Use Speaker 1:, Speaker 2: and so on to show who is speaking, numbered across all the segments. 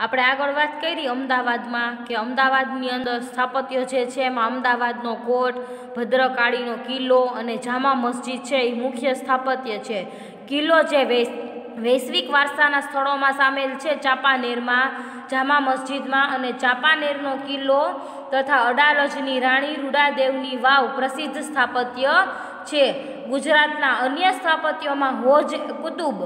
Speaker 1: આપણે આગળ વાત કરી અમદાવાદમાં કે અમદાવાદની અંદર સ્થાપત્ય જે છે એમાં અમદાવાદનો કોટ, ભદ્રકાળીનો કિલ્લો અને જામા મસ્જિદ છે એ મુખ્ય સ્થાપત્ય છે. કિલ્લો જે વૈશ વૈશ્વિક વારસાના સ્થળોમાં સામેલ છે ચાંપાનેરમાં, જામા મસ્જિદમાં અને ચાંપાનેરનો કિલ્લો તથા અડાલજની રાણી રૂડાદેવની વાવ પ્રસિદ્ધ સ્થાપત્ય છે. ગુજરાતના અન્ય સ્થાપત્યોમાં હોજ, કુતુબ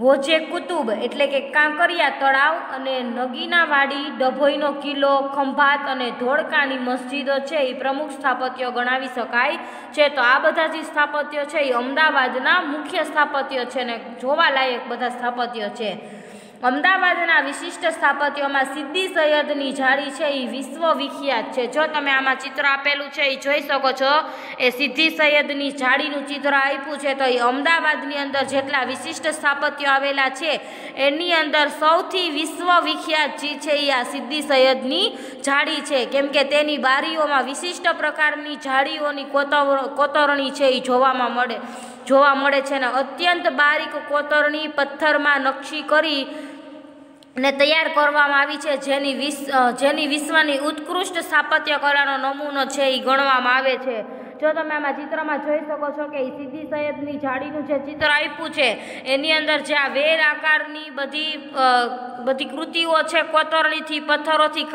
Speaker 1: હોજે કુતુબ એટલે કે કાંકરિયા તળાવ અને નગીનાવાડી, ડભોઈનો કિલ્લો, ખંભાત અને ધોળકાની મસ્જિદો છે એ પ્રમુખ સ્થાપત્યો ગણાવી શકાય છે. તો આ બધા જે સ્થાપત્યો છે એ અમદાવાદના મુખ્ય સ્થાપત્યો છે ને જોવાલાયક બધા સ્થાપત્યો છે. અમદાવાદના વિશિષ્ટ સ્થાપત્યોમાં સિદ્ધિ સૈયદની જાળી છે એ વિશ્વ વિખ્યાત છે. જો તમે આમાં ચિત્ર આપેલું છે એ જોઈ શકો છો. એ સિદ્ધિ સૈયદની જાળીનું ચિત્ર આપ્યું છે, તો એ અમદાવાદની અંદર જેટલા વિશિષ્ટ સ્થાપત્યો આવેલા છે, એની અંદર સૌથી વિશ્વ વિખ્યાત ચીજ છે એ આ સિદ્ધિ સૈયદની જાળી છે. કેમ કે તેની બારીઓમાં વિશિષ્ટ પ્રકારની જાળીઓની કોતર કોતરણી છે એ જોવામાં મળે, જોવા મળે છે અને અત્યંત બારીક કોતરણી પથ્થરમાં નકશી કરી ને તૈયાર કરવામાં આવી છે. જેની વિશ્વ જેની વિશ્વની ઉત્કૃષ્ટ સ્થાપત્ય કલાનો નમૂનો છે એ ગણવામાં આવે છે. જો તમે આમાં ચિત્રમાં જોઈ શકો છો કે એ સિદ્ધી સૈયદની જાળીનું જે ચિત્ર આપ્યું છે, એની અંદર જે આ વેર આકારની બધી બધી કૃતિઓ છે, કોતરણીથી પથ્થરોથી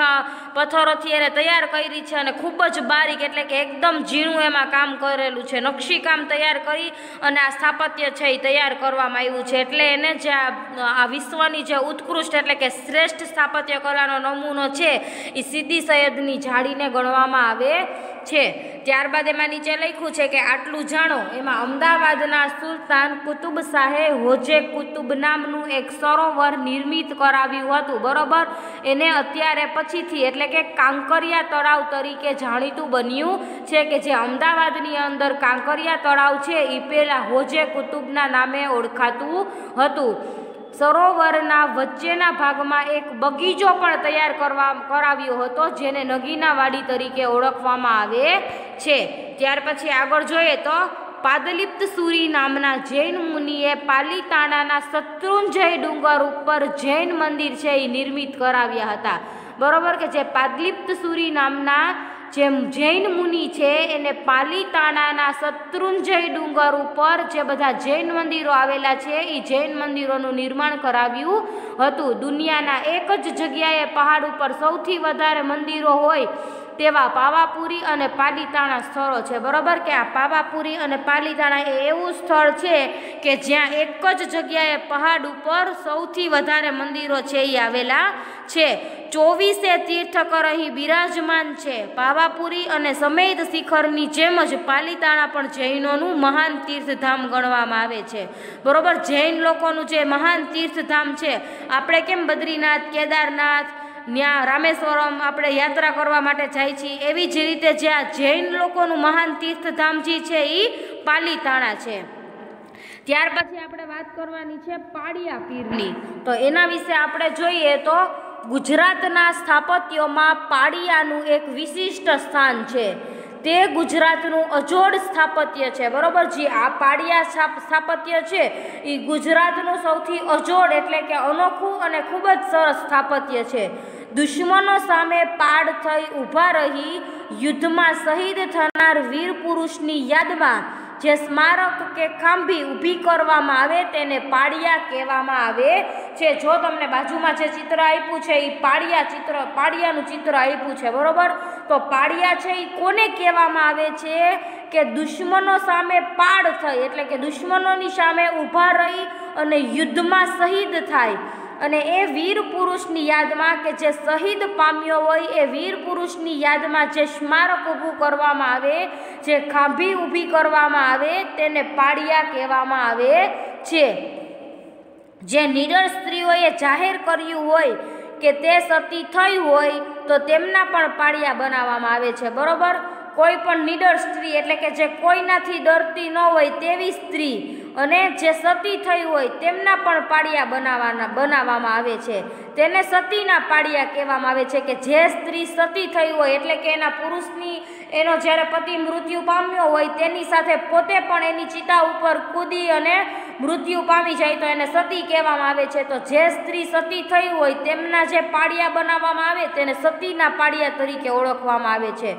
Speaker 1: પથ્થરોથી એને તૈયાર કરી છે અને ખૂબ જ બારીક એટલે કે એકદમ ઝીણું એમાં કામ કરેલું છે. નકશીકામ તૈયાર કરી અને આ સ્થાપત્ય છે એ તૈયાર કરવામાં આવ્યું છે. એટલે એને જે આ વિશ્વની જે ઉત્કૃષ્ટ એટલે કે શ્રેષ્ઠ સ્થાપત્ય કલાનો નમૂનો છે એ સિદ્ધી સૈયદની જાળીને ગણવામાં આવે છે. ત્યારબાદ એમાં નીચે લખ્યું છે કે આટલું જાણો. એમાં અમદાવાદના સુલતાન કુતુબ શાહે હોજે કુતુબ નામનું એક સરોવર નિર્મિત કરાવ્યું હતું. બરોબર? એને અત્યારે પછીથી એટલે કે કાંકરિયા તળાવ તરીકે જાણીતું બન્યું છે કે જે અમદાવાદની અંદર કાંકરિયા તળાવ છે એ પહેલાં હોજે કુતુબના નામે ઓળખાતું હતું. સરોવરના વચ્ચેના ભાગમાં એક બગીચો પણ તૈયાર કરવા કરાવ્યો હતો, જેને નગીના વાડી તરીકે ઓળખવામાં આવે છે. ત્યાર પછી આગળ જોઈએ તો પાદલિપ્ત સુરી નામના જૈન મુનિએ પાલીતાણાના શત્રુંજય ડુંગર ઉપર જૈન મંદિર છે એ નિર્મિત કરાવ્યા હતા. બરોબર કે જે પાદલિપ્ત સુરી નામના જે જૈન મુનિ છે, એને પાલીતાણાના શત્રુંજય ડુંગર ઉપર જે બધા જૈન મંદિરો આવેલા છે એ જૈન મંદિરોનું નિર્માણ કરાવ્યું હતું. દુનિયાના એક જ જગ્યાએ પહાડ ઉપર સૌથી વધારે મંદિરો હોય તેવા પાવાપુરી અને પાલીતાણા સ્થળો છે. બરાબર કે આ પાવાપુરી અને પાલીતાણા એ એવું સ્થળ છે કે જ્યાં એક જ જગ્યાએ પહાડ ઉપર સૌથી વધારે મંદિરો છે એ આવેલા છે. ચોવીસે તીર્થકર અહીં બિરાજમાન છે. પાવાપુરી અને સમેદ શિખરની જેમ જ પાલીતાણા પણ જૈનોનું મહાન તીર્થધામ ગણવામાં આવે છે. બરાબર? જૈન લોકોનું જે મહાન તીર્થધામ છે. આપણે કેમ બદ્રીનાથ, કેદારનાથ ત્યાં રામેશ્વરમ આપણે યાત્રા કરવા માટે જાય છીએ. એવી જ રીતે જે આ જૈન લોકોનું મહાન તીર્થધામ જે છે એ પાલીતાણા છે. ત્યાર પછી આપણે વાત કરવાની છે પાળિયા પીરની. તો એના વિશે આપણે જોઈએ તો ગુજરાતના સ્થાપત્યોમાં પાળિયાનું એક વિશિષ્ટ સ્થાન છે. તે ગુજરાતનું અજોડ સ્થાપત્ય છે. બરોબર? જે આ પાડિયા સ્થાપત્ય છે એ ગુજરાતનું સૌથી અજોડ એટલે કે અનોખું અને ખૂબ જ સરસ સ્થાપત્ય છે. દુશ્મનો સામે પાડ થઈ ઊભા રહી યુદ્ધમાં શહીદ થનાર વીર પુરુષની યાદમાં જે સ્મારક કે ખાંભી ઊભી કરવામાં આવે તેને પાડિયા કહેવામાં આવે છે. જો તમને બાજુમાં જે ચિત્ર આપ્યું છે એ પાડિયા ચિત્ર પાડિયાનું ચિત્ર આપ્યું છે, બરોબર? તો પાડિયા છે એ કોને કહેવામાં આવે છે? કે દુશ્મનો સામે પાડ થઈ, એટલે કે દુશ્મનોની સામે ઊભા રહી અને યુદ્ધમાં શહીદ થાય. અને એ વીર પુરુષની યાદમાં કે જે શહીદ પામ્યો હોય, એ વીર પુરુષની યાદમાં જે સ્મારક ઊભું કરવામાં આવે, જે ખાંભી ઊભી કરવામાં આવે, તેને પાળિયા કહેવામાં આવે છે. જે નિડર સ્ત્રીઓએ જાહેર કર્યું હોય કે તે સતી થઈ હોય, તો તેમના પણ પાળિયા બનાવવામાં આવે છે, બરોબર? કોઈ પણ નિડર સ્ત્રી એટલે કે જે કોઈનાથી ડરતી ન હોય તેવી સ્ત્રી અને જે સતી થઈ હોય તેમના પણ પાડિયા બનાવવાના બનાવવામાં આવે છે. તેને સતીના પાડિયા કહેવામાં આવે છે કે જે સ્ત્રી સતી થઈ હોય એટલે કે એના પુરુષની, એનો જ્યારે પતિ મૃત્યુ પામ્યો હોય તેની સાથે પોતે પણ એની ચિતા ઉપર કૂદી અને મૃત્યુ પામી જાય તો એને સતી કહેવામાં આવે છે. તો જે સ્ત્રી સતી થઈ હોય તેમના જે પાડિયા બનાવવામાં આવે તેને સતીના પાડિયા તરીકે ઓળખવામાં આવે છે.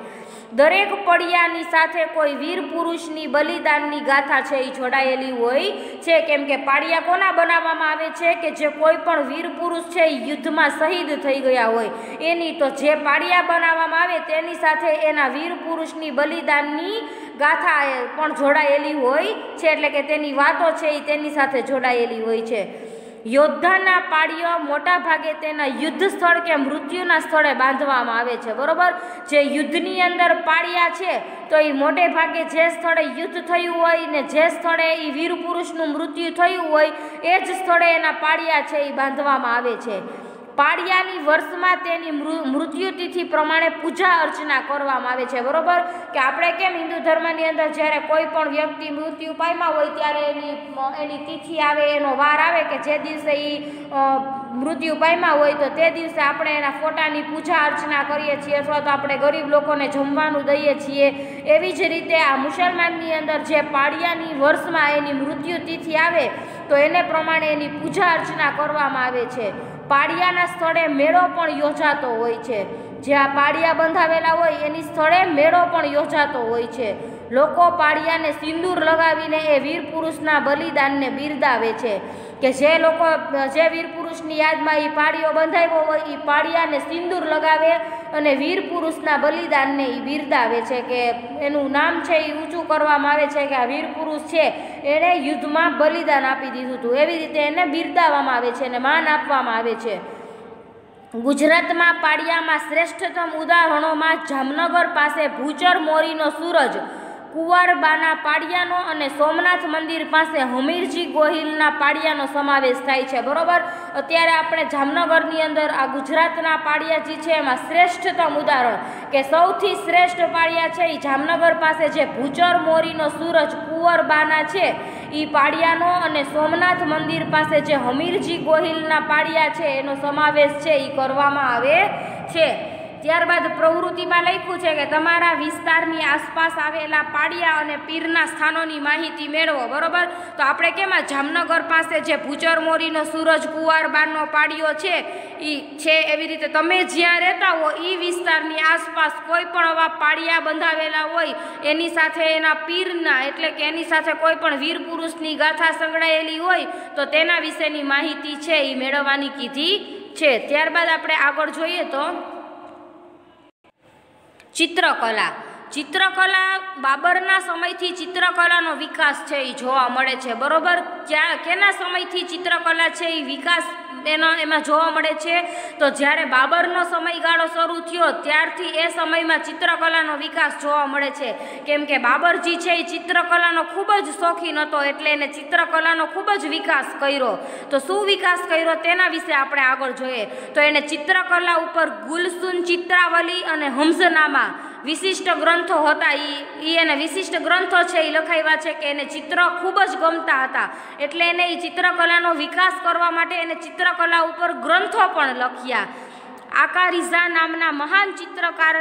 Speaker 1: દરેક પડિયાની સાથે કોઈ વીર પુરુષની બલિદાનની ગાથા છે એ જોડાયેલી હોય છે. કેમ કે પાડિયા કોના બનાવવામાં આવે છે? કે જે કોઈ પણ વીર પુરુષ છે યુદ્ધમાં શહીદ થઈ ગયા હોય. એની તો જે પાડિયા બનાવવામાં આવે તેની સાથે એના વીર પુરુષની બલિદાનની ગાથા પણ જોડાયેલી હોય છે. એટલે કે તેની વાતો છે એ તેની સાથે જોડાયેલી હોય છે. યોદ્ધાના પાળીઓ મોટા ભાગે તેના યુદ્ધ સ્થળ કે મૃત્યુના સ્થળે બાંધવામાં આવે છે, બરોબર? જે યુદ્ધની અંદર પાળિયા છે, તો એ મોટે ભાગે જે સ્થળે યુદ્ધ થયું હોય ને જે સ્થળે એ વીર પુરુષનું મૃત્યુ થયું હોય, એ જ સ્થળે એના પાળિયા છે એ બાંધવામાં આવે છે. પાળિયાની વર્ષમાં તેની મૃત્યુતિથિ પ્રમાણે પૂજા અર્ચના કરવામાં આવે છે, બરોબર? કે આપણે કેમ હિન્દુ ધર્મની અંદર જ્યારે કોઈ પણ વ્યક્તિ મૃત્યુ પામ્યા હોય ત્યારે એની એની તિથિ આવે, એનો વાર આવે કે જે દિવસે એ મૃત્યુ પામ્યા હોય તો તે દિવસે આપણે એના ફોટાની પૂજા અર્ચના કરીએ છીએ અથવા તો આપણે ગરીબ લોકોને જમવાનું દઈએ છીએ. એવી જ રીતે આ મુસલમાનની અંદર જે પાળિયાની વર્ષમાં એની મૃત્યુ તિથિ આવે, તો એને પ્રમાણે એની પૂજા અર્ચના કરવામાં આવે છે. પાળિયાના સ્થળે મેળો પણ યોજાતો હોય છે. જ્યાં પાળિયા બંધાવેલા હોય એની સ્થળે મેળો પણ યોજાતો હોય છે. લોકો પાળિયાને સિંદૂર લગાવીને એ વીર પુરુષના બલિદાનને બિરદાવે છે. કે જે લોકો, જે વીર પુરુષની યાદમાં એ પાળીઓ બંધાવ્યો હોય એ પાળિયાને સિંદૂર લગાવે અને વીર પુરુષના બલિદાનને એ બિરદાવે છે કે એનું નામ છે એ ઊંચું કરવામાં આવે છે કે આ વીર પુરુષ છે એણે યુદ્ધમાં બલિદાન આપી દીધું હતું. એવી રીતે એને બિરદાવવામાં આવે છે અને માન આપવામાં આવે છે. ગુજરાતમાં પાળિયામાં શ્રેષ્ઠતમ ઉદાહરણોમાં જામનગર પાસે ભૂચર મોરીનો સૂરજ કુંવરબાના પાડિયાનો અને સોમનાથ મંદિર પાસે હમીરજી ગોહિલના પાડિયાનો સમાવેશ થાય છે, બરોબર? અત્યારે આપણે જામનગરની અંદર આ ગુજરાતના પાડિયાજી છે, એમાં શ્રેષ્ઠતમ ઉદાહરણ કે સૌથી શ્રેષ્ઠ પાડિયા છે એ જામનગર પાસે જે ભૂચર મોરીનો સૂરજ કુંવરબાના છે એ પાડિયાનો અને સોમનાથ મંદિર પાસે જે હમીરજી ગોહિલના પાડિયા છે, એનો સમાવેશ છે એ કરવામાં આવે છે. ત્યારબાદ પ્રવૃત્તિમાં લખ્યું છે કે તમારા વિસ્તારની આસપાસ આવેલા પાડિયા અને પીરના સ્થાનોની માહિતી મેળવો, બરોબર? તો આપણે કેમાં? જામનગર પાસે જે ભૂચર મોરીનો સૂરજ કુંવારબારનો પાડિયો છે એ છે એવી રીતે. તમે જ્યાં રહેતા હો એ વિસ્તારની આસપાસ કોઈ પણ આવા પાડિયા બંધાવેલા હોય, એની સાથે એના પીરના, એટલે કે એની સાથે કોઈ પણ વીર પુરુષની ગાથા સંકળાયેલી હોય, તો તેના વિશેની માહિતી છે એ મેળવવાની કીધી છે. ત્યારબાદ આપણે આગળ જોઈએ તો ચિત્રકલા. ચિત્રકલા બાબરના સમયથી ચિત્રકલાનો વિકાસ છે એ જોવા મળે છે. બરોબર? ક્યાં, કેના સમયથી ચિત્રકલા છે એ વિકાસ એનો, એમાં જોવા મળે છે? તો જ્યારે બાબરનો સમયગાળો શરૂ થયો, ત્યારથી એ સમયમાં ચિત્રકલાનો વિકાસ જોવા મળે છે. કેમ કે બાબરજી છે એ ચિત્રકલાનો ખૂબ જ શોખીન હતો એટલે એને ચિત્રકલાનો ખૂબ જ વિકાસ કર્યો. તો શું વિકાસ કર્યો તેના વિશે આપણે આગળ જોઈએ. તો એને ચિત્રકલા ઉપર ગુલસુન ચિત્રાવલી અને હંસનામા વિશિષ્ટ ગ્રંથો હતા એ એને વિશિષ્ટ ગ્રંથો છે એ લખાવ્યા છે કે એને ચિત્ર ખૂબ જ ગમતા હતા. એટલે એને એ ચિત્રકલાનો વિકાસ કરવા માટે એને ચિત્રકલા ઉપર ગ્રંથો પણ લખ્યા. આકારિઝા નામના મહાન ચિત્રકાર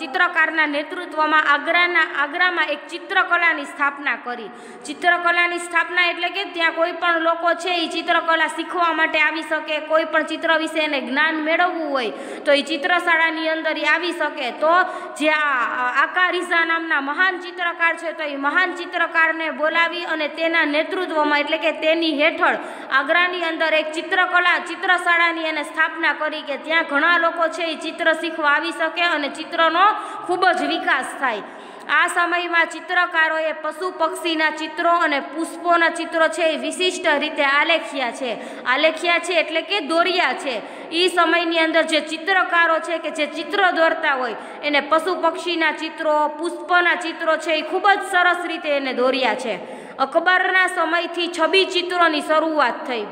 Speaker 1: ચિત્રકારના નેતૃત્વમાં આગ્રાના, આગ્રામાં એક ચિત્રકલાની સ્થાપના કરી. ચિત્રકલાની સ્થાપના એટલે કે ત્યાં કોઈ પણ લોકો છે એ ચિત્રકલા શીખવા માટે આવી શકે, કોઈ પણ ચિત્ર વિશે એને જ્ઞાન મેળવવું હોય, તો એ ચિત્રશાળાની અંદર એ આવી શકે. તો જે આ આકારિઝા નામના મહાન ચિત્રકાર છે, તો એ મહાન ચિત્રકારને બોલાવી અને તેના નેતૃત્વમાં એટલે કે તેની હેઠળ આગ્રાની અંદર એક ચિત્રકલા, ચિત્રશાળાની એને સ્થાપના કરી કે ત્યાં ઘણા લોકો છે એ ચિત્ર શીખવા આવી શકે અને ચિત્રનો ખૂબ જ વિકાસ થાય. આ સમયમાં ચિત્રકારોએ પશુ પક્ષીના ચિત્રો અને પુષ્પોના ચિત્રો છે એ વિશિષ્ટ રીતે આલેખ્યા છે. આલેખ્યા છે એટલે કે દોર્યા છે. એ સમયની અંદર જે ચિત્રકારો છે કે જે ચિત્ર દોરતા હોય, એને પશુ પક્ષીના ચિત્રો, પુષ્પના ચિત્રો છે એ ખૂબ જ સરસ રીતે એને દોર્યા છે. અકબરના સમયથી છબી ચિત્રોની શરૂઆત થઈ.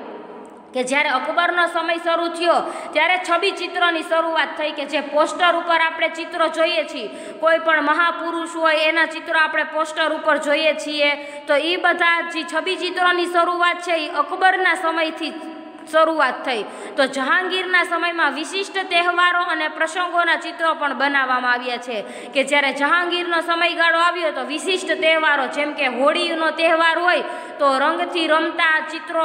Speaker 1: કે જ્યારે અકબરનો સમય શરૂ થયો, ત્યારે છબી ચિત્રોની શરૂઆત થઈ કે જે પોસ્ટર ઉપર આપણે ચિત્રો જોઈએ છીએ. કોઈ પણ મહાપુરુષ હોય, એના ચિત્રો આપણે પોસ્ટર ઉપર જોઈએ છીએ. તો એ બધા જે છબી ચિત્રોની શરૂઆત છે એ અકબરના સમયથી શરૂઆત થઈ. તો જહાંગીરના સમયમાં વિશિષ્ટ તહેવારો અને પ્રસંગોના ચિત્રો પણ બનાવવામાં આવ્યા છે. કે જ્યારે જહાંગીરનો સમયગાળો આવ્યો, તો વિશિષ્ટ તહેવારો, જેમ કે હોળીનો તહેવાર હોય, તો રંગથી રમતા ચિત્રો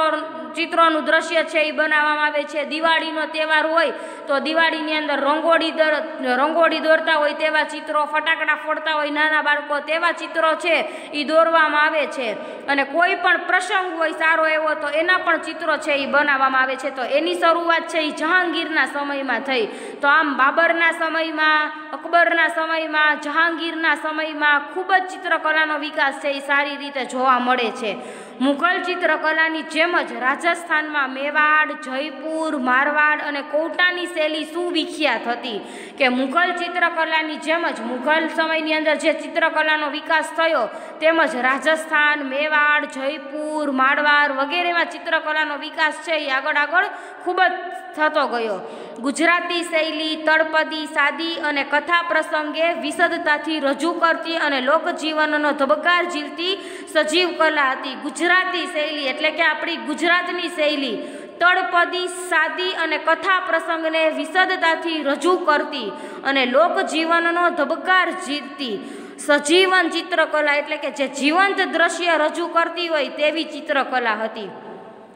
Speaker 1: ચિત્રોનું દ્રશ્ય છે એ બનાવવામાં આવે છે. દિવાળીનો તહેવાર હોય તો દિવાળીની અંદર રંગોળી દર, રંગોળી દોરતા હોય તેવા ચિત્રો, ફટાકડા ફોડતા હોય નાના બાળકો તેવા ચિત્રો છે એ દોરવામાં આવે છે. અને કોઈ પણ પ્રસંગ હોય સારો એવો તો એના પણ ચિત્રો છે એ બનાવવામાં આવે છે. તો એની શરૂઆત છે એ જહાંગીરના સમયમાં થઈ. તો આમ બાબરના સમયમાં, અકબરના સમયમાં, જહાંગીરના સમયમાં ખૂબ જ ચિત્રકલાનો વિકાસ છે એ સારી રીતે જોવા મળે છે. મુઘલ ચિત્રકલાની જેમ જ રાજસ્થાનમાં મેવાડ, જયપુર, મારવાડ અને કોટાની શૈલી સુવિખ્યાત હતી કે મુઘલ ચિત્રકલાની જેમ જ મુઘલ સમયની અંદર જે ચિત્રકલાનો વિકાસ થયો તેમજ રાજસ્થાન, મેવાડ, જયપુર, મારવાડ વગેરેમાં ચિત્રકલાનો વિકાસ છે એ આગળ આગળ ખૂબ જ થતો ગયો. ગુજરાતી શૈલી, તળપદી, સાદી અને કથા પ્રસંગે વિશદતાથી રજૂ કરતી અને લોકજીવનનો ધબકાર જીવતી સજીવ કલા હતી. ગુજરાતી શૈલી એટલે કે આપણી ગુજરાતની શૈલી તળપદી, સાદી અને કથા પ્રસંગને વિશદતાથી રજૂ કરતી અને લોકજીવનનો ધબકાર જીતતી. સજીવન ચિત્રકલા એટલે કે જે જીવંત દ્રશ્ય રજૂ કરતી હોય તેવી ચિત્રકલા હતી.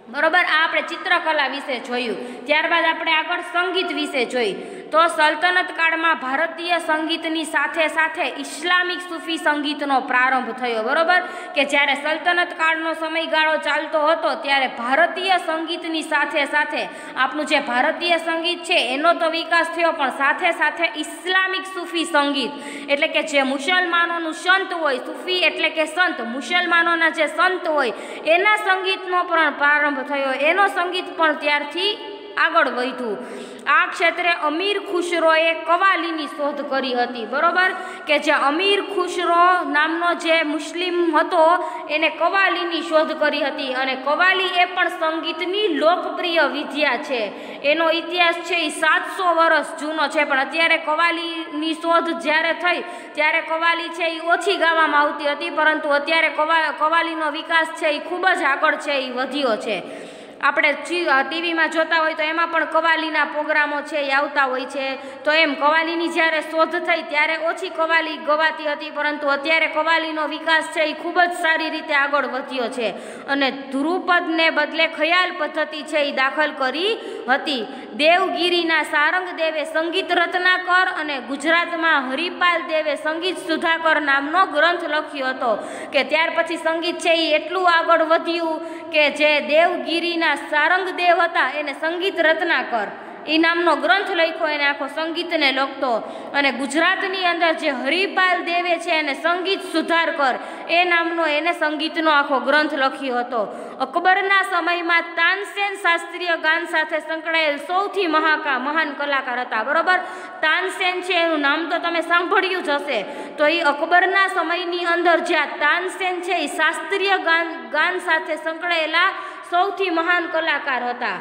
Speaker 1: બરોબર? આ આપણે ચિત્રકલા વિશે જોયું. ત્યારબાદ આપણે આગળ સંગીત વિશે જોઈ. તો સલ્તનત કાળમાં ભારતીય સંગીતની સાથે સાથે ઇસ્લામિક સૂફી સંગીતનો પ્રારંભ થયો, બરોબર? કે જ્યારે સલ્તનત કાળનો સમયગાળો ચાલતો હતો, ત્યારે ભારતીય સંગીતની સાથે સાથે આપણું જે ભારતીય સંગીત છે, એનો તો વિકાસ થયો, પણ સાથે સાથે ઇસ્લામિક સૂફી સંગીત. એટલે કે જે મુસલમાનોનું સંત હોય, સૂફી એટલે કે સંત, મુસલમાનોના જે સંત હોય, એના સંગીતનો પણ પ્રારંભ થયો. એનો સંગીત પણ ત્યારથી આગળ વધ્યું. આ ક્ષેત્રે અમીર ખુશરોએ કવાલીની શોધ કરી હતી, બરોબર? કે જે અમીર ખુશરો નામનો જે મુસ્લિમ હતો, એને કવાલીની શોધ કરી હતી અને કવાલી એ પણ સંગીતની લોકપ્રિય વિદ્યા છે. એનો ઇતિહાસ છે એ સાતસો વર્ષ જૂનો છે, પણ અત્યારે કવાલીની શોધ જ્યારે થઈ, ત્યારે કવાલી છે એ ઓછી ગાવામાં આવતી હતી, પરંતુ અત્યારે કવા, કવાલીનો વિકાસ છે એ ખૂબ જ આગળ છે એ વધ્યો છે. આપણે ટીવીમાં જોતા હોય તો એમાં પણ કવાલીના પ્રોગ્રામો છે, એ આવતા હોય છે. તો એમ કવાલીની જ્યારે શોધ થઈ ત્યારે ઓછી કવાલી ગવાતી હતી, પરંતુ અત્યારે કવાલીનો વિકાસ છે, એ ખૂબ જ સારી રીતે આગળ વધ્યો છે. અને ધ્રુપદને બદલે ખયાલ પદ્ધતિ છે, એ દાખલ કરી હતી. દેવગીરીના સારંગ દેવે સંગીત રત્નાકર અને ગુજરાતમાં હરિપાલ દેવે સંગીત સુધાકર નામનો ગ્રંથ લખ્યો હતો. કે ત્યાર પછી સંગીત છે, એ એટલું આગળ વધ્યું કે જે દેવગીરીના સારંગદેવ હતા, એને સંગીત રત્નાકર એ નામનો ગ્રંથ લખ્યો, એને આખો સંગીતને લખતો. અને ગુજરાતની અંદર જે હરિપાલ દેવે છે, એને સંગીત સુધારકર એ નામનો એને સંગીતનો આખો ગ્રંથ લખ્યો હતો. અકબરના સમયમાં તાનસેન શાસ્ત્રીય ગાન સાથે સંકળાયેલ સૌથી મહાકા, મહાન કલાકાર હતા, બરોબર? તાનસેન છે, એનું નામ તો તમે સાંભળ્યું જ હશે. તો એ અકબરના સમયની અંદર જ્યાં તાનસેન છે એ શાસ્ત્રીય ગાન ગાન સાથે સંકળાયેલા સૌથી મહાન કલાકાર હતા.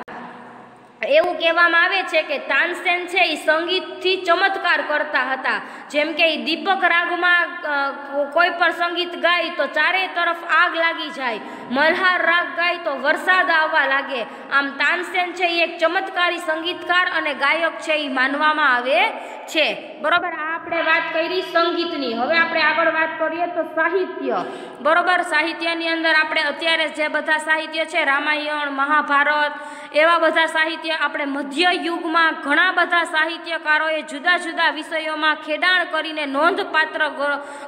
Speaker 1: એવું કહેવામાં આવે છે કે તાનસેન છે એ સંગીતથી ચમત્કાર કરતા હતા. જેમ કે એ દીપક રાગમાં કોઈ પણ સંગીત ગાય તો ચારેય તરફ આગ લાગી જાય. મલ્હાર રાગ ગાય તો વરસાદ આવવા લાગે. આમ તાનસેન છે એ એક ચમત્કારી સંગીતકાર અને ગાયક છે એ માનવામાં આવે છે. બરોબર આપણે વાત કરી સંગીતની. હવે આપણે આગળ વાત કરીએ તો સાહિત્ય. બરોબર, સાહિત્યની અંદર આપણે અત્યારે જે બધા સાહિત્ય છે, રામાયણ, મહાભારત, એવા બધા સાહિત્ય આપણે મધ્ય યુગમાં ઘણા બધા સાહિત્યકારોએ જુદા જુદા વિષયોમાં ખેડાણ કરીને નોંધપાત્ર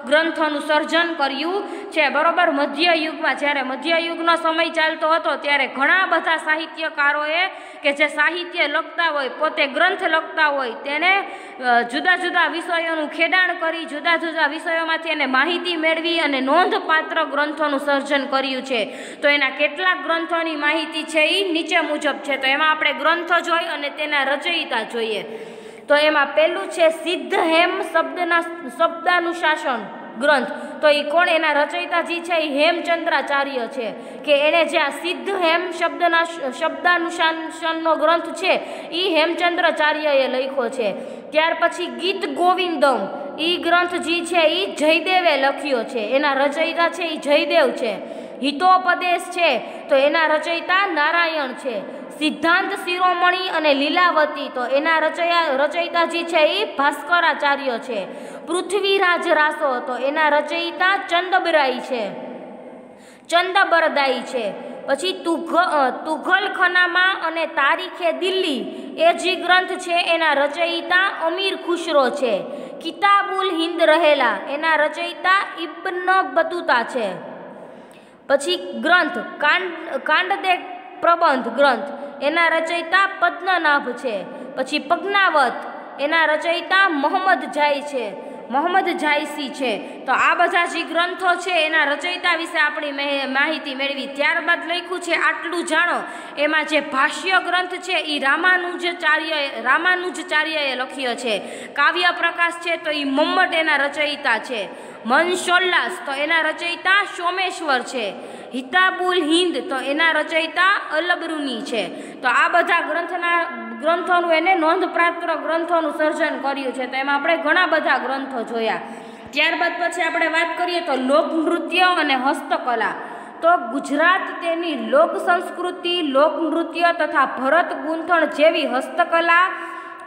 Speaker 1: ગ્રંથોનું સર્જન કર્યું છે. બરોબર, મધ્ય યુગમાં, જ્યારે મધ્ય યુગનો સમય ચાલતો હતો, ત્યારે ઘણા બધા સાહિત્યકારોએ કે જે સાહિત્ય લખતા હોય, પોતે ગ્રંથ લખતા હોય, તેને જુદા જુદા વિષયોનું ખેડાણ કરી જુદા જુદા વિષયોમાંથી એને માહિતી મેળવી અને નોંધપાત્ર ગ્રંથોનું સર્જન કર્યું છે. તો એના કેટલાક ગ્રંથોની માહિતી છે એ નીચે મુજબ છે. તો એમાં આપણે ગ્રંથો જોઈ અને તેના રચયિતા જોઈએ. તો એમાં પહેલું છે સિદ્ધ હેમ શબ્દના, શબ્દાનુશાસન ગ્રંથ. તો એ કોણ? એના રચયિતાજી છે એ હેમચંદ્રાચાર્ય છે, કે એણે જે આ સિદ્ધ હેમ શબ્દના શબ્દાનુશાસનનો ગ્રંથ છે એ હેમચંદ્રાચાર્યએ લખ્યો છે. ત્યાર પછી ગીત ગોવિંદમ એ ગ્રંથ જે છે એ જયદેવે લખ્યો છે. એના રચયિતા છે એ જયદેવ છે. હિતોપદેશ છે, તો એના રચયિતા નારાયણ છે. સિદ્ધાંત શિરોમણી અને લીલાવતી, તો એના રચયા, રચયિતાજી છે એ ભાસ્કરાચાર્ય છે. પૃથ્વીરાજ રાસો હતો. એના રચયિતા ચંદબરાઈ છે. ચંદબરદાઈ છે. પછી તુઘ તુઘલખનામાં અને તારીખે દિલ્હી એ જે ગ્રંથ છે. એના રચયિતા અમીર ખુશરો છે. કિતાબુલ હિન્દ રહેલા. એના રચયિતા ઇબ્ન બતુતા છે. પછી ગ્રંથ, કાંડ, કાંડદે પ્રબંધ ગ્રંથ. એના રચયિતા પદ્મનાભ છે. પછી પગ્નાવત. એના રચયિતા મોહમ્મદ જાય છે. મોહમ્મદ જાયસી છે. તો આ બધા જે ગ્રંથો છે, એના રચયિતા વિશે આપણી માહિતી મેળવી. ત્યારબાદ લખ્યું છે, આટલું જાણો. એમાં જે ભાષ્ય ગ્રંથ છે એ રામાનુજાચાર્ય રામાનુજાચાર્યએ લખ્યો છે. કાવ્ય પ્રકાશ છે, તો એ મમ્મટ એના રચયિતા છે. મનસોલ્લાસ, તો એના રચયિતા સોમેશ્વર છે. હિતાબુલ હિન્દ, તો એના રચયિતા અલબરૂની છે. તો આ બધા ગ્રંથના, ગ્રંથોનું એને નોંધપાત્ર ગ્રંથોનું સર્જન કર્યું છે. તો એમાં આપણે ઘણા બધા ગ્રંથો જોયા. ત્યારબાદ પછી આપણે વાત કરીએ તો લોકનૃત્ય અને હસ્તકલા. તો ગુજરાત તેની લોક સંસ્કૃતિ લોકનૃત્ય તથા ભરત ગૂંથણ જેવી હસ્તકલા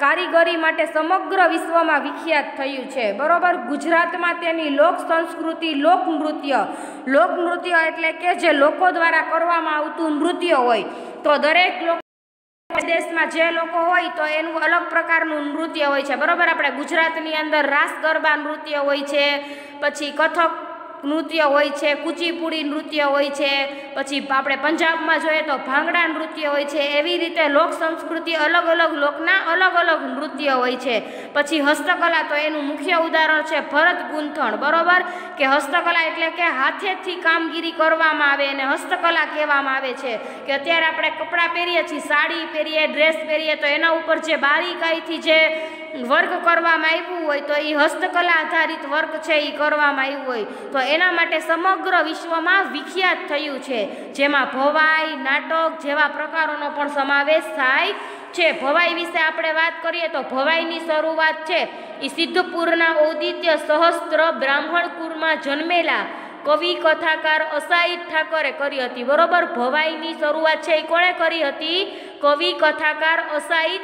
Speaker 1: કારીગરી માટે સમગ્ર વિશ્વમાં વિખ્યાત થયું છે. બરોબર? ગુજરાતમાં તેની લોક સંસ્કૃતિ લોકનૃત્ય લોકનૃત્ય એટલે કે જે લોકો દ્વારા કરવામાં આવતું નૃત્ય હોય. તો દરેક લોકો દેશમાં જે લોકો હોય તો એનું અલગ પ્રકારનું નૃત્ય હોય છે. બરોબર? આપણે ગુજરાતની અંદર રાસ ગરબા નૃત્ય હોય છે, પછી કથક નૃત્ય હોય છે, કુચીપુડી નૃત્ય હોય છે, પછી આપણે પંજાબમાં જોઈએ તો ભાંગડા નૃત્ય હોય છે, એવી રીતે લોક સંસ્કૃતિ અલગ અલગ લોકના અલગ અલગ નૃત્ય હોય છે. પછી હસ્તકલા તો એનું મુખ્ય ઉદાહરણ છે ભરત ગૂંથણ, બરોબર? કે હસ્તકલા એટલે કે હાથેથી કામગીરી કરવામાં આવે અને હસ્તકલા કહેવામાં આવે છે. કે અત્યારે આપણે કપડાં પહેરીએ છીએ, સાડી પહેરીએ, ડ્રેસ પહેરીએ તો એના ઉપર જે બારીકાઈથી જે વર્ક કરવામાં આવ્યું હોય તો એ હસ્તકલા આધારિત વર્ક છે એ કરવામાં આવ્યું હોય. તો એના માટે સમગ્ર વિશ્વમાં વિખ્યાત થયું છે. જેમાં ભવાઈ, નાટક જેવા પ્રકારોનો પણ સમાવેશ થાય છે. ભવાઈ વિશે આપણે વાત કરીએ તો ભવાઈની શરૂઆત છે. એ સિદ્ધપુરના ઔદિત્ય સહસ્ત્ર બ્રાહ્મણ કુળમાં જન્મેલા કવિ કથાકાર અસાઈ ઠાકરે કરી હતી. બરોબર? ભવાઈની શરૂઆત છે એ કોણે કરી હતી? કવિ કથાકાર અસાઈ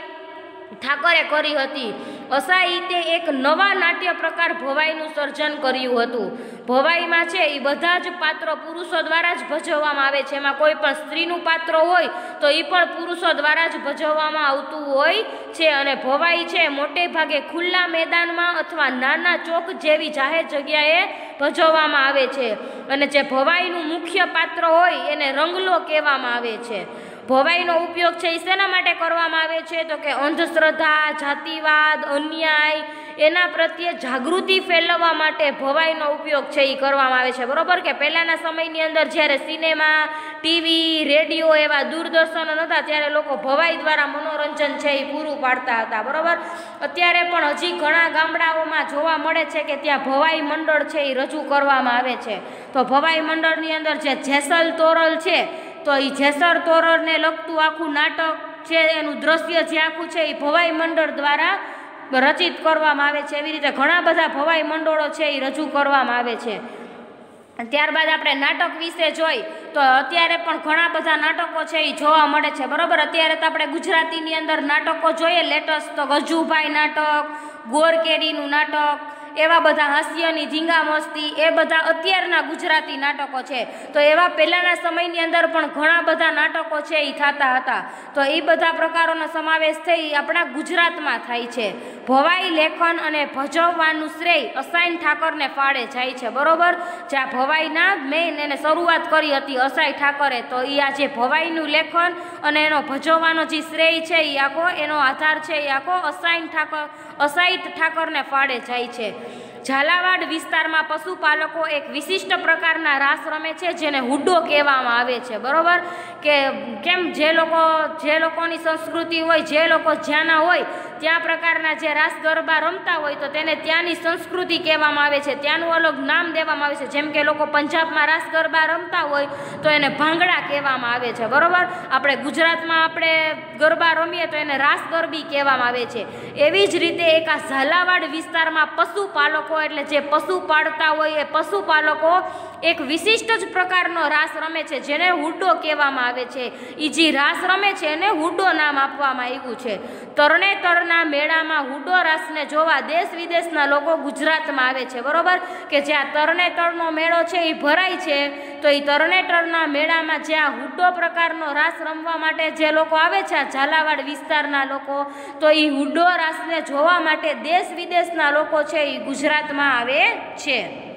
Speaker 1: ઠાકરે કરી હતી. અસાહિતે એક નવા નાટ્ય પ્રકાર ભવાઈનું સર્જન કર્યું હતું. ભવાઈમાં છે એ બધા જ પાત્રો પુરુષો દ્વારા જ ભજવવામાં આવે છે. એમાં કોઈ પણ સ્ત્રીનું પાત્ર હોય, તો એ પણ પુરુષો દ્વારા જ ભજવવામાં આવતું હોય છે. અને ભવાઈ છે, મોટે ભાગે ખુલ્લા મેદાનમાં અથવા નાના ચોક જેવી જાહેર જગ્યાએ ભજવવામાં આવે છે. અને જે ભવાઈનું મુખ્ય પાત્ર હોય, એને રંગલો કહેવામાં આવે છે. ભવાઈનો ઉપયોગ છે એ શેના માટે કરવામાં આવે છે? તો કે અંધશ્રદ્ધા, જાતિવાદ, અન્યાય, એના પ્રત્યે જાગૃતિ ફેલાવવા માટે ભવાઈનો ઉપયોગ છે એ કરવામાં આવે છે. બરાબર કે પહેલાંના સમયની અંદર જ્યારે સિનેમા, ટીવી, રેડિયો એવા દૂરદર્શનો નહોતા ત્યારે લોકો ભવાઈ દ્વારા મનોરંજન છે એ પૂરું પાડતા હતા. બરાબર? અત્યારે પણ હજી ઘણા ગામડાઓમાં જોવા મળે છે કે ત્યાં ભવાઈ મંડળ છે એ રજૂ કરવામાં આવે છે. તો ભવાઈ મંડળની અંદર જે જેસલ તોરલ છે તો એ જેસર તોરણને લગતું આખું નાટક છે, એનું દ્રશ્ય જે આખું છે એ ભવાઈ મંડળ દ્વારા રચિત કરવામાં આવે છે. એવી રીતે ઘણા બધા ભવાઈ મંડળો છે એ રજૂ કરવામાં આવે છે. ત્યારબાદ આપણે નાટક વિશે જોઈ, તો અત્યારે પણ ઘણા બધા નાટકો છે એ જોવા મળે છે. બરાબર? અત્યારે તો આપણે ગુજરાતીની અંદર નાટકો જોઈએ. લેટેસ્ટ તો ગજુભાઈ નાટક, ગોરકેડીનું નાટક એવા બધા હાસ્યની ઝીંગા મસ્તી એ બધા અત્યારના ગુજરાતી નાટકો છે. તો એવા પહેલાંના સમયની અંદર પણ ઘણા બધા નાટકો છે એ થતા હતા. તો એ બધા પ્રકારોનો સમાવેશ થઈ આપણા ગુજરાતમાં થાય છે. ભવાઈ લેખન અને ભજવવાનું શ્રેય અસાઈન ઠાકરને ફાળે જાય છે, બરોબર? જ્યાં ભવાઈના મેઇન એને શરૂઆત કરી હતી અસાઈ ઠાકરે, તો એ આ જે ભવાઈનું લેખન અને એનો ભજવવાનો જે શ્રેય છે એ આખો એનો આધાર છે એ આખો અસાઈન ઠાકર, અસાઈત ઠાકરને ફાળે જાય છે. ઝાલાવાડ વિસ્તારમાં પશુપાલકો એક વિશિષ્ટ પ્રકારના રાસ રમે છે, જેને હુડો કહેવામાં આવે છે. બરાબર? કે કેમ જે લોકો, જે લોકોની સંસ્કૃતિ હોય, જે લોકો જ્યાંના હોય, ત્યાં પ્રકારના જે રાસ ગરબા રમતા હોય, તો તેને ત્યાંની સંસ્કૃતિ કહેવામાં આવે છે. ત્યાંનું અલગ નામ દેવામાં આવે છે. જેમ કે લોકો પંજાબમાં રાસ ગરબા રમતા હોય, તો એને ભાંગડા કહેવામાં આવે છે. બરાબર? આપણે ગુજરાતમાં આપણે ગરબા રમીએ, તો એને રાસ ગરબી કહેવામાં આવે છે. એવી જ રીતે એક આ ઝાલાવાડ વિસ્તારમાં પશુપાલકો એટલે જે પશુ પાળતા હોય એ પશુપાલકો એક વિશિષ્ટ જ પ્રકારનો રાસ રમે છે, જેને હુડો કહેવામાં આવે છે. એ જે રાસ રમે છે એને હુડો નામ આપવામાં આવ્યું છે. તરણેતરના મેળામાં હુડો રાસને જોવા દેશ વિદેશના લોકો ગુજરાતમાં આવે છે, બરોબર? કે જ્યાં તરણેતરનો મેળો છે એ ભરાય છે, તો એ તરણેતરના મેળામાં જ્યાં હુડો પ્રકારનો રાસ રમવા માટે જે લોકો આવે છે ઝાલાવાડ વિસ્તારના લોકો, તો એ હુડો રાસને જોવા માટે દેશ વિદેશના લોકો છે એ ગુજરાતમાં આવે છે.